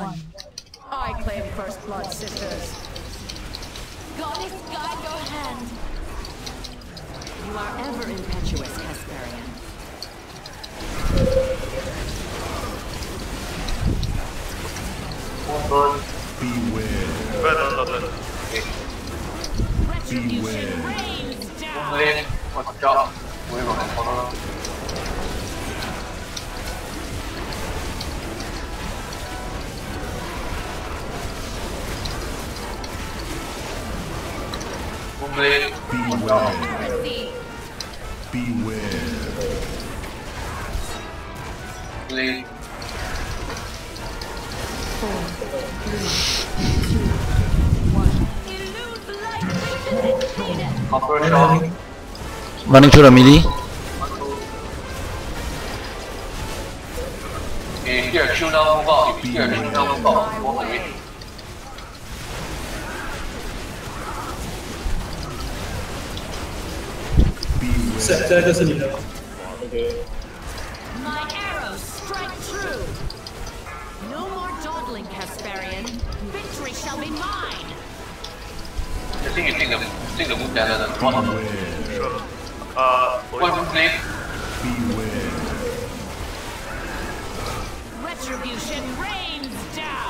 one. I claim first blood, sisters. Goddess, guide your hand. You are ever impetuous, Kasparian. Beware. Beware. Beware. Beware. Beware. Beware. Beware. Beware. Beware. Beware. Beware. Beware. Blade. Four, three, two, one. Copper shot. Running to the melee. Eh, okay, here, shoot down, the out. Here, shoot down, the out. 现现在就是你的。OK。My arrows strike true. No more dawdling, Kasparian. Victory shall be mine. 这个这个这个目标的多少？是呃，我那。Beware. Uh, Retribution rains down.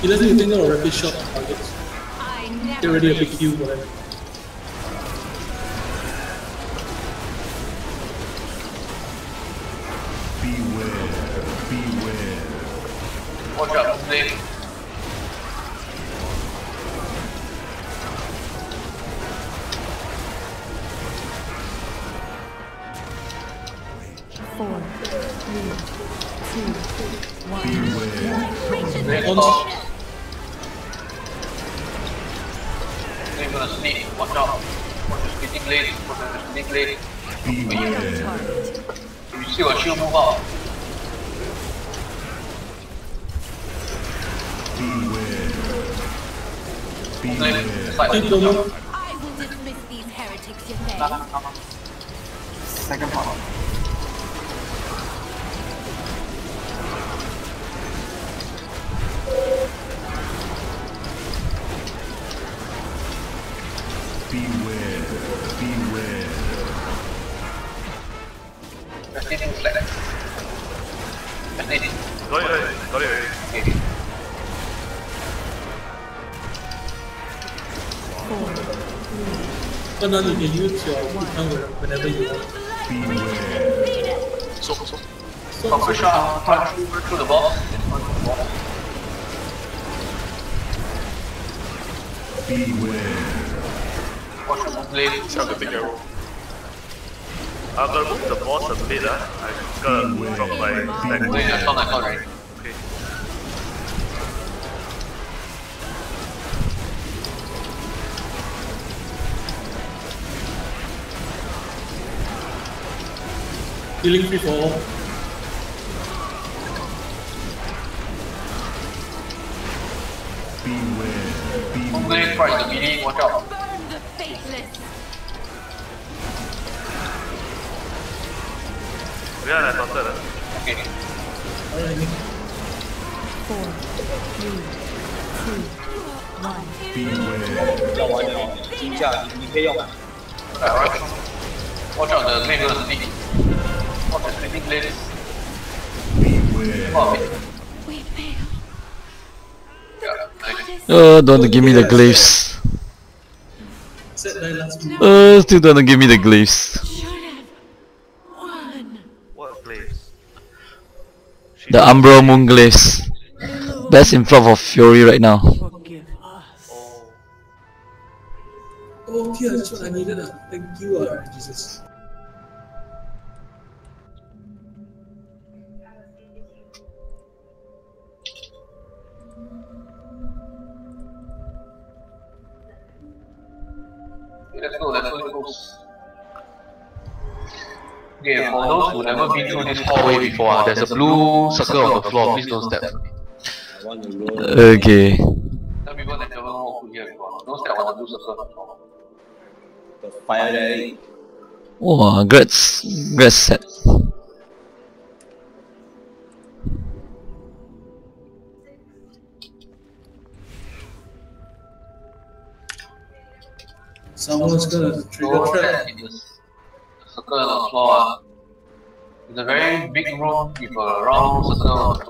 He doesn't even know a rapid shot Target. Get ready a the queue, whatever. Beware, beware. Watch out, snake. Four, three, two, one. Beware. Beware. Watch out. Watch the skating lane. Watch the skating lane. Yeah. You see your shield move out. Beware. Beware. I will dismiss these heretics, you may. Second part. Let's do things you can use your cucumber whenever you want. So, so. So, so, so. Punch over to the ball. Beware. Watch him play. Sound the big arrow. I'm gonna move the boss a bit, uh. I'm gonna my. Wait, I found, right? Okay. Healing free for all. Beware, beware. I'm playing for the mini, watch out. 不要来装这了。 Okay. Alright. Beware. 要完了，金价你你可以用啊。 Alright. Watch out the blade will sneak. Watch the sneaking blade. Beware. Oh, We fail. yeah. Nice. Uh, don't give me the glyphs. Set nine last minute. Uh, still don't give me the glyphs. The Umbro Moon glyphs. Best in front of Fury right now. Oh. That's what I needed. Thank you, Jesus. Let's go, let's go. Okay, for those who never been through this hallway before, ah, there's a blue circle on the floor, please don't step. I want to roll. Okay. Some people that never walked through here before, don't step on the blue circle on the floor. The fire there. Wow, great, great set. Someone's gonna trigger trap. Circle on the floor. It's a very big room with a round circle on the floor.